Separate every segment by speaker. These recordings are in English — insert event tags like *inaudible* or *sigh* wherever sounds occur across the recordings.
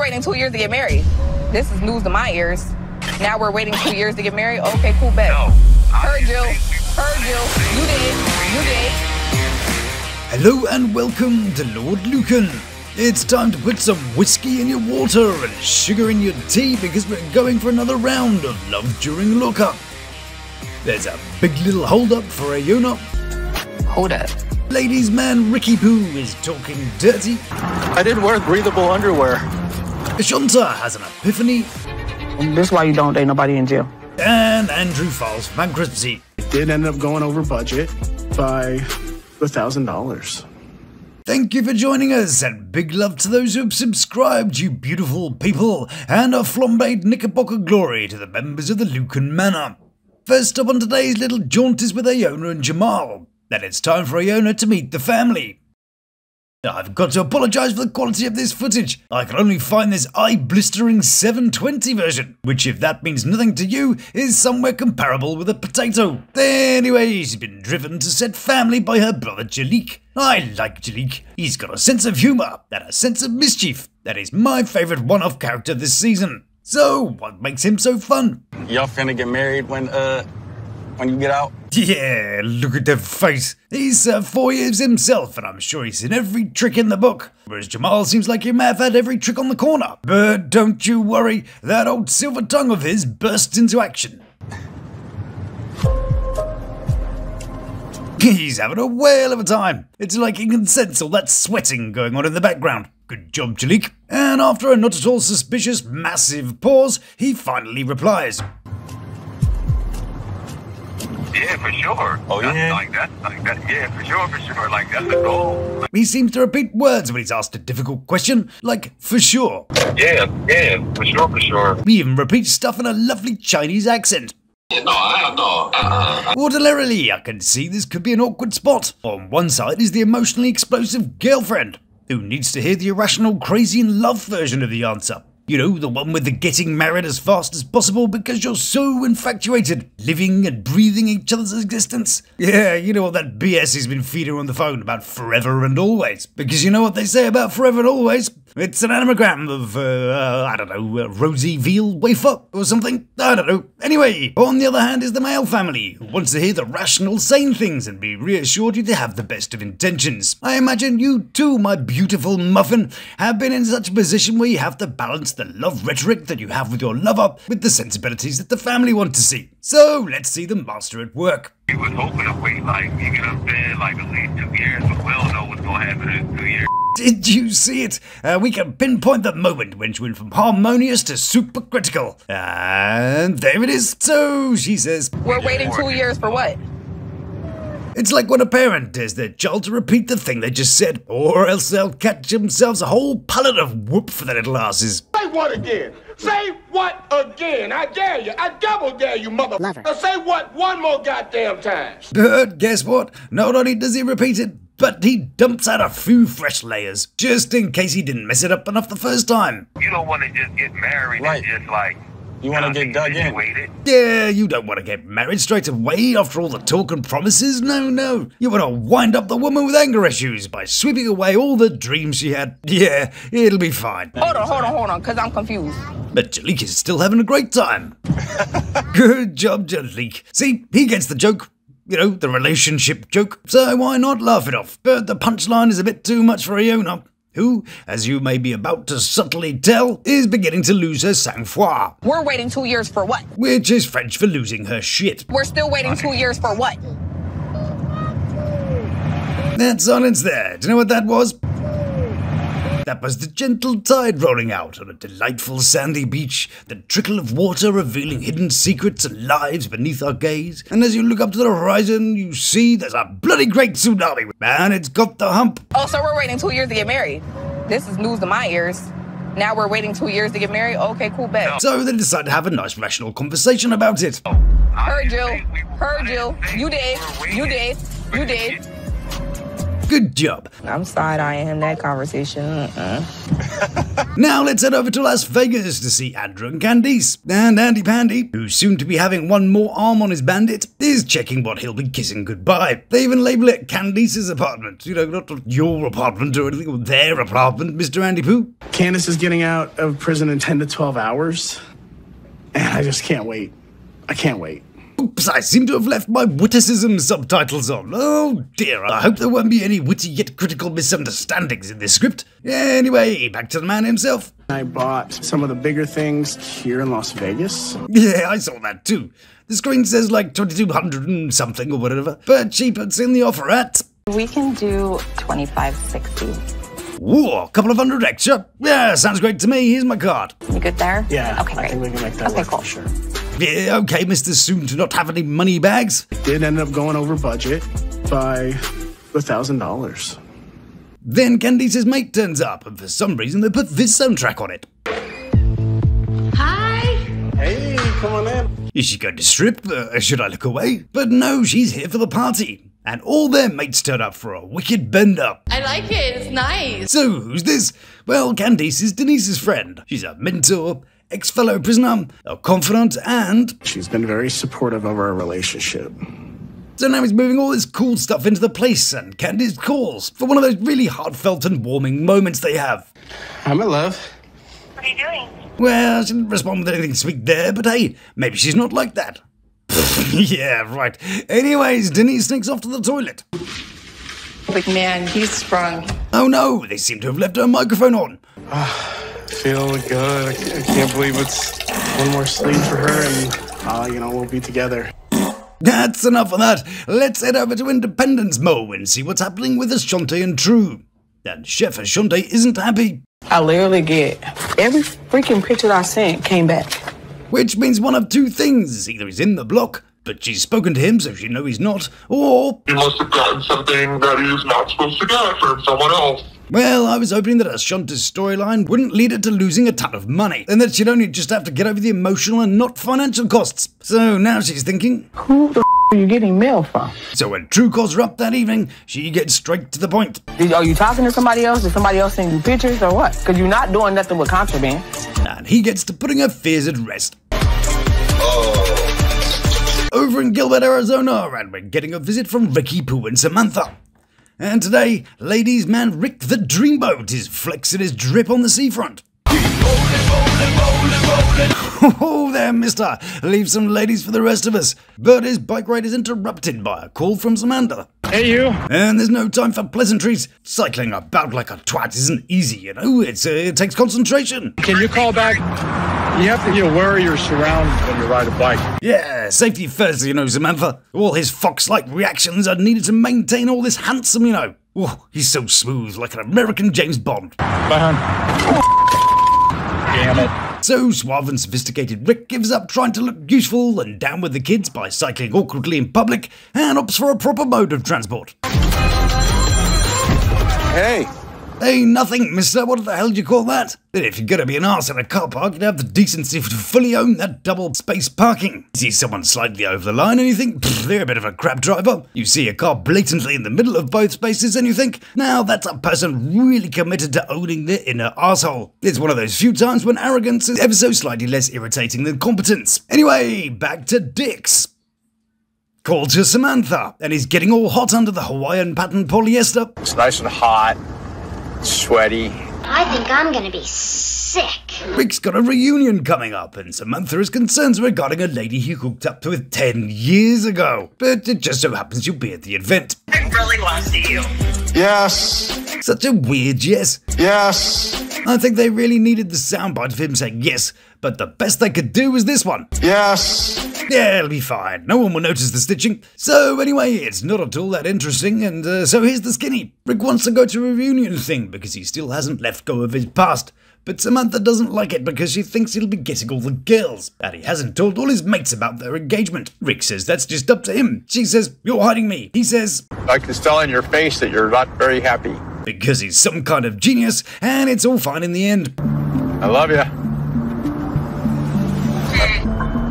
Speaker 1: we're waiting two years to get married. This is news to my ears. Now we're waiting two years to get married. Okay, cool, bet.
Speaker 2: No.
Speaker 1: Heard you. Heard you. You did. You did.
Speaker 3: Hello and welcome to Lawd Lukan. It's time to put some whiskey in your water and sugar in your tea because we're going for another round of Love During Lockup. There's a big little hold up for Ayonna.
Speaker 1: Hold up.
Speaker 3: Ladies' man Ricky Poo is talking dirty.
Speaker 4: I didn't wear breathable underwear.
Speaker 3: Ashanta has an epiphany.
Speaker 5: This is why you don't date nobody in jail.
Speaker 3: And Andrew files for It
Speaker 6: did end up going over budget by a thousand dollars.
Speaker 3: Thank you for joining us, and big love to those who have subscribed, you beautiful people, and a flambéed knickerbocker glory to the members of the Lukan Manor. First up on today's little jaunt is with Ayonna and Jamahl. Then it's time for Ayonna to meet the family. I've got to apologise for the quality of this footage. I can only find this eye blistering 720 version, which, if that means nothing to you, is somewhere comparable with a potato. Anyway, she's been driven to set family by her brother Jalik. I like Jalik. He's got a sense of humour and a sense of mischief. That is my favourite one off character this season. So, what makes him so fun?
Speaker 4: Y'all finna get married when uh when you get out?
Speaker 3: Yeah, look at the face. He's uh, four years himself, and I'm sure he's seen every trick in the book. Whereas Jamahl seems like he may have had every trick on the corner. But don't you worry, that old silver tongue of his bursts into action. *laughs* He's having a whale of a time. It's like he can sense all that sweating going on in the background. Good job, Jalik. And after a not at all suspicious, massive pause, he finally replies.
Speaker 2: Yeah, for sure.
Speaker 4: Oh,
Speaker 2: That's
Speaker 4: yeah?
Speaker 2: Like that, like that. Yeah, for sure, for sure. Like that's the goal.
Speaker 3: He seems to repeat words when he's asked a difficult question, like for sure.
Speaker 2: Yeah, yeah, for sure, for sure.
Speaker 3: He even repeats stuff in a lovely Chinese accent.
Speaker 2: No, I no. Uh-uh.
Speaker 3: Ordinarily, I can see this could be an awkward spot. On one side is the emotionally explosive girlfriend, who needs to hear the irrational, crazy in love version of the answer. You know, the one with the getting married as fast as possible because you're so infatuated, living and breathing each other's existence. Yeah, you know what that BS he's been feeding on the phone about forever and always. Because you know what they say about forever and always? It's an anagram of, uh, I don't know, uh, rosy veal wafer or something? I don't know. Anyway, on the other hand is the male family, who wants to hear the rational, sane things and be reassured you to have the best of intentions. I imagine you too, my beautiful muffin, have been in such a position where you have to balance the love rhetoric that you have with your lover with the sensibilities that the family want to see. So let's see the master at work.
Speaker 2: Was hoping to wait like you get up there like at least two years, but we don't know what's gonna happen in two years.
Speaker 3: Did you see it? Uh, we can pinpoint the moment when she went from harmonious to super critical. And there it is. So she says,
Speaker 1: We're waiting two years for what?
Speaker 3: It's like when a parent dares their child to repeat the thing they just said, or else they'll catch themselves a whole pallet of whoop for their little asses.
Speaker 7: Say what again? Say what again? I dare you. I double dare you, mother.
Speaker 5: Lover.
Speaker 7: Say what one more goddamn time.
Speaker 3: But guess what? Not only does he repeat it, but he dumps out a few fresh layers, just in case he didn't mess it up enough the first time.
Speaker 2: You don't want to just get married
Speaker 4: Right.
Speaker 2: and just like.
Speaker 4: You wanna get dug in.
Speaker 2: Waited.
Speaker 3: Yeah, you don't want to get married straight away after all the talk and promises. No, no. You want to wind up the woman with anger issues by sweeping away all the dreams she had. Yeah, it'll be fine.
Speaker 1: Hold on, hold on, hold on, because I'm confused.
Speaker 3: But Jalik is still having a great time. *laughs* Good job, Jalik. See, he gets the joke. You know, the relationship joke. So why not laugh it off? But the punchline is a bit too much for Ayonna, who, as you may be about to subtly tell, is beginning to lose her sang-froid,
Speaker 1: We're waiting two years for what?
Speaker 3: which is French for losing her shit.
Speaker 1: We're still waiting two years for what?
Speaker 3: That silence there, do you know what that was? That was the gentle tide rolling out on a delightful sandy beach, the trickle of water revealing hidden secrets and lives beneath our gaze. And as you look up to the horizon, you see there's a bloody great tsunami, Man, it's got the hump.
Speaker 1: Oh, so we're waiting two years to get married. This is news to my ears. Now we're waiting two years to get married. Okay, cool, bet.
Speaker 3: So they decide to have a nice rational conversation about it.
Speaker 1: Heard you. Heard you. You did. You did. You did.
Speaker 3: Good job.
Speaker 1: I'm side eyeing him that conversation. Mm-mm. Uh-uh. *laughs*
Speaker 3: Now let's head over to Las Vegas to see Andrew and Candice. And Andy Pandy, who's soon to be having one more arm on his bandit, is checking what he'll be kissing goodbye. They even label it Candice's apartment. You know, not your apartment or anything, or their apartment, Mr. Andy Pooh.
Speaker 6: Candice is getting out of prison in 10 to 12 hours. And I just can't wait. I can't wait.
Speaker 3: Oops, I seem to have left my witticism subtitles on. Oh dear, I hope there won't be any witty yet critical misunderstandings in this script. Anyway, back to the man himself.
Speaker 6: I bought some of the bigger things here in Las Vegas.
Speaker 3: Yeah, I saw that too. The screen says like 2200 and something or whatever, but cheaper it's in the offer at.
Speaker 8: We can do 2560.
Speaker 3: Ooh, a couple of hundred extra. Yeah, sounds great to me. Here's my card.
Speaker 8: You good there?
Speaker 6: Yeah,
Speaker 8: Okay, great.
Speaker 6: I think we can make that
Speaker 8: Okay,
Speaker 6: work
Speaker 8: cool.
Speaker 6: for sure.
Speaker 3: Yeah, okay, Mr. Soon to not have any money bags.
Speaker 6: It Did end up going over budget by a thousand dollars.
Speaker 3: Then Candice's mate turns up, and for some reason they put this soundtrack on it. Hi!
Speaker 6: Hey, come on in.
Speaker 3: Is she going to strip? Uh, should I look away? But no, she's here for the party. And all their mates turn up for a wicked bend up.
Speaker 9: I like it. It's nice.
Speaker 3: So, who's this? Well, Candice is Denise's friend. She's a mentor, ex fellow prisoner, a confidant, and.
Speaker 6: She's been very supportive of our relationship.
Speaker 3: So now he's moving all this cool stuff into the place, and Candy's calls for one of those really heartfelt and warming moments they have.
Speaker 6: I'm in love.
Speaker 9: What are you doing?
Speaker 3: Well, she didn't respond with anything sweet there, but hey, maybe she's not like that. *laughs* yeah, right. Anyways, Denise sneaks off to the toilet.
Speaker 9: Like, man, he's sprung.
Speaker 3: Oh no, they seem to have left her microphone on.
Speaker 6: Ah, Feel good. I can't, I can't believe it's one more sleep for her, and uh, you know we'll be together.
Speaker 3: That's enough of that. Let's head over to Independence Mo and see what's happening with Ashante and True. And Chef Ashante isn't happy,
Speaker 5: I literally get every freaking picture that I sent came back.
Speaker 3: which means one of two things. Either he's in the block, but she's spoken to him so she know he's not, or,
Speaker 7: He must have gotten something that he's not supposed to get from someone else.
Speaker 3: well, I was hoping that Ashante's storyline wouldn't lead her to losing a ton of money, and that she'd only just have to get over the emotional and not financial costs. So now she's thinking,
Speaker 5: Who the f- are you getting mail from?
Speaker 3: so when True calls her up that evening, she gets straight to the point.
Speaker 5: Are you talking to somebody else? Did somebody else send you pictures or what? Because you're not doing nothing with contraband.
Speaker 3: and he gets to putting her fears at rest. Over in Gilbert, Arizona, and we're getting a visit from Ricky Pooh and Samantha. And today, ladies' man Rick the Dreamboat is flexing his drip on the seafront. *laughs* Oh, there, mister. Leave some ladies for the rest of us. But his bike ride is interrupted by a call from Samantha.
Speaker 10: Hey, you.
Speaker 3: And there's no time for pleasantries. Cycling about like a twat isn't easy, you know? It's, uh, it takes concentration.
Speaker 10: Can you call back? You have to be aware of your surroundings when you ride a bike.
Speaker 3: Yeah, safety first, you know, Samantha. All his fox-like reactions are needed to maintain all this handsome, you know. Oh, he's so smooth, like an American James Bond.
Speaker 10: Bye, hon. Damn it.
Speaker 3: So suave and sophisticated Rick gives up trying to look useful and down with the kids by cycling awkwardly in public and opts for a proper mode of transport.
Speaker 4: Hey,
Speaker 3: Hey, nothing, mister. What the hell do you call that? Then if you're gonna be an arse in a car park, you'd have the decency to fully own that double space parking. You see someone slightly over the line and you think, they're a bit of a crap driver. You see a car blatantly in the middle of both spaces and you think, now that's a person really committed to owning their inner asshole. It's one of those few times when arrogance is ever so slightly less irritating than competence. Anyway, back to dicks. Call to Samantha, and he's getting all hot under the Hawaiian pattern polyester.
Speaker 11: It's nice and hot, sweaty.
Speaker 12: I think I'm gonna be sick.
Speaker 3: Rick's got a reunion coming up, and Samantha has concerns regarding a lady he hooked up with 10 years ago. But it just so happens you'll be at the event.
Speaker 9: I really want to see you.
Speaker 7: Yes.
Speaker 3: Such a weird yes.
Speaker 7: Yes.
Speaker 3: I think they really needed the soundbite of him saying yes, but the best they could do was this one.
Speaker 7: Yes.
Speaker 3: Yeah, it'll be fine. No one will notice the stitching. So, anyway, it's not at all that interesting, and uh, so here's the skinny. Rick wants to go to a reunion thing because he still hasn't let go of his past. But Samantha doesn't like it because she thinks he'll be getting all the girls, and he hasn't told all his mates about their engagement. Rick says that's just up to him. She says, You're hiding me. He says,
Speaker 11: I can tell in your face that you're not very happy.
Speaker 3: Because he's some kind of genius, and it's all fine in the end.
Speaker 11: I love you.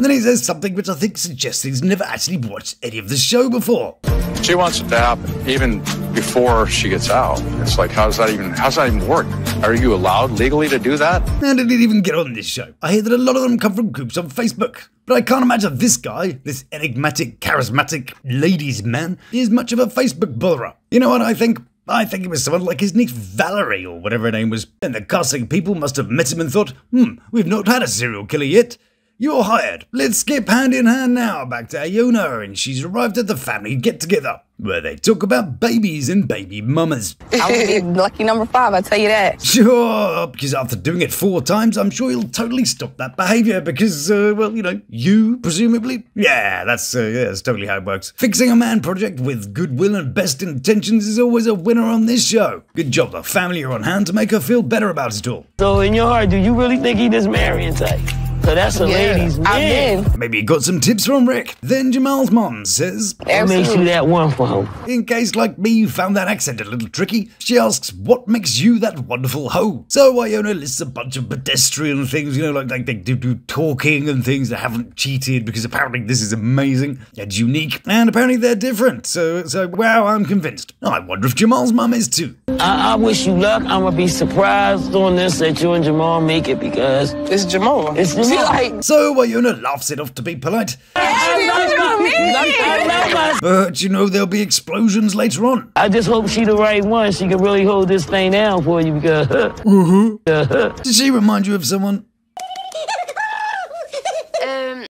Speaker 3: Then he says something which I think suggests he's never actually watched any of the show before.
Speaker 11: She wants it to happen even before she gets out. It's like, how does that even, how does that even work? Are you allowed legally to do that?
Speaker 3: And it didn't even get on this show. I hear that a lot of them come from groups on Facebook. But I can't imagine this guy, this enigmatic, charismatic ladies man, is much of a Facebook botherer. You know what I think? I think it was someone like his niece Valerie or whatever her name was. And the casting people must have met him and thought, hmm, we've not had a serial killer yet. You're hired. Let's skip hand in hand now back to Ayonna, and she's arrived at the family get together where they talk about babies and baby mamas. *laughs*
Speaker 1: I would be lucky number five, I tell you that.
Speaker 3: Sure, because after doing it four times, I'm sure you'll totally stop that behavior because, uh, well, you know, you, presumably? Yeah, that's, uh, yeah, that's totally how it works. Fixing a man project with goodwill and best intentions is always a winner on this show. Good job, the family are on hand to make her feel better about it all.
Speaker 5: So in your heart, do you really think he just marrying type? So that's a
Speaker 1: Yeah,
Speaker 5: lady's man.
Speaker 1: I'm.
Speaker 3: Maybe he got some tips from Rick. Then Jamahl's mom says,
Speaker 5: What makes you that one for him?
Speaker 3: In case, like me, you found that accent a little tricky, she asks, What makes you that wonderful hoe? So Ayonna lists a bunch of pedestrian things, you know, like, like they do, do talking and things that haven't cheated because apparently this is amazing and unique, and apparently they're different. So, so wow, I'm convinced. I wonder if Jamahl's mum is too.
Speaker 5: I, I wish you luck. I'm gonna be surprised on this that you and Jamahl make it because
Speaker 6: It's Jamahl.
Speaker 5: it's
Speaker 6: See,
Speaker 5: Jamahl.
Speaker 6: like,
Speaker 3: So Ayonna laughs it off to be polite,
Speaker 5: I love my-
Speaker 3: but you know there'll be explosions later on.
Speaker 5: I just hope she the right one. She can really hold this thing down for you because *laughs* uh-huh.
Speaker 3: Did she remind you of someone?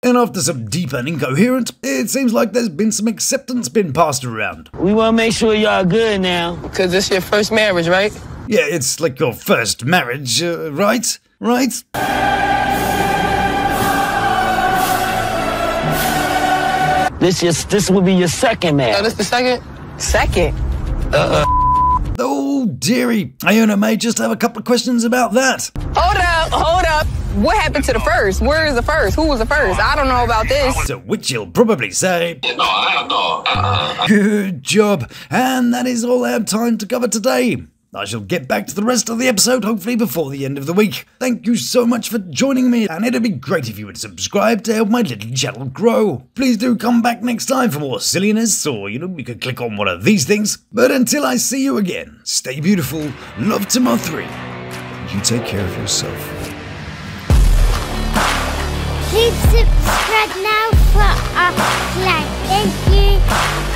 Speaker 3: And after some deep and incoherent, it seems like there's been some acceptance been passed around.
Speaker 5: we want to make sure y'all good now.
Speaker 6: because it's your first marriage, right?
Speaker 3: Yeah, it's like your first marriage, uh, right? Right?
Speaker 5: This is this will be your second
Speaker 6: Oh,
Speaker 5: marriage.
Speaker 6: this the second?
Speaker 1: Second. Uh-uh.
Speaker 3: Oh, dearie. Ayonna may just have a couple of questions about that.
Speaker 1: Hold up, hold up. What happened to the first? Where is the first? Who was the first? I don't know about this.
Speaker 3: To which you'll probably say,
Speaker 2: No, I no. Uh-uh.
Speaker 3: Good job. And that is all I have time to cover today. I shall get back to the rest of the episode hopefully before the end of the week. Thank you so much for joining me, and it'd be great if you would subscribe to help my little channel grow. Please do come back next time for more silliness, or you know, we could click on one of these things. But until I see you again, stay beautiful, love to my three, you take care of yourself. Please subscribe now for our flag. Thank you.